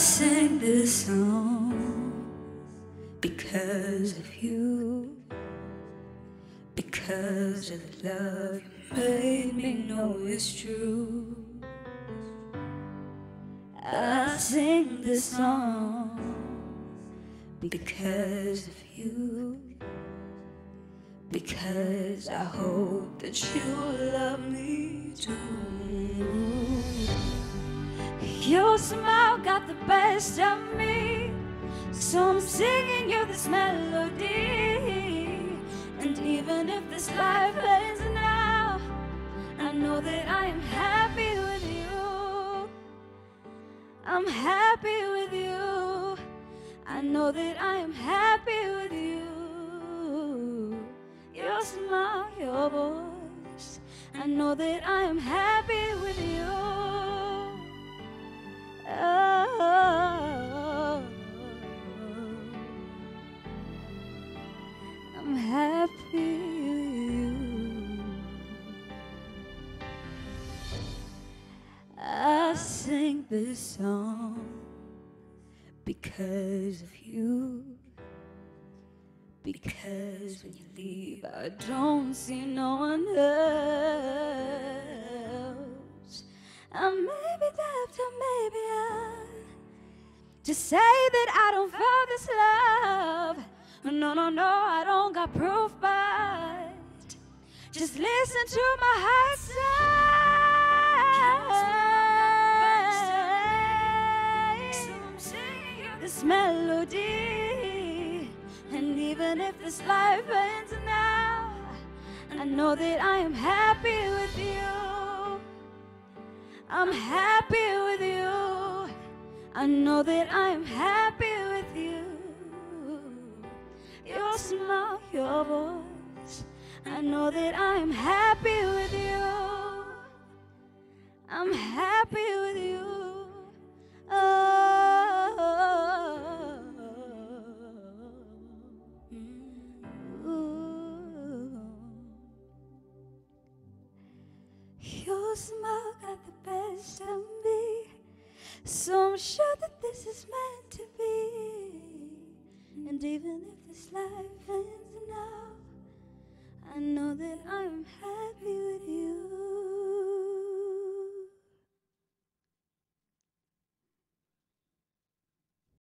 sing this song because of you. Because of the love you made me know is true. I sing this song because of you. Because I hope that you love me too. Your smile got the best of me. So I'm singing you this melody. And even if this life ends now, I know that I am happy with you. I'm happy with you. I know that I am happy with you. Your smile, your voice. I know that I am happy with you. Oh, I'm happy with you. I sing this song because of you. Because when you leave, I don't see no one else. Just say that I don't feel this love. No, no, no, I don't got proof, but just listen to my heart say this melody. And even if this life ends now, I know that I am happy with you. I'm happy with you. I know that I am happy with you. Your smile, your voice. I know that I am happy with you. I'm happy with you. Oh. Your smile got the best of me. So I'm sure that this is meant to be. And even if this life ends now,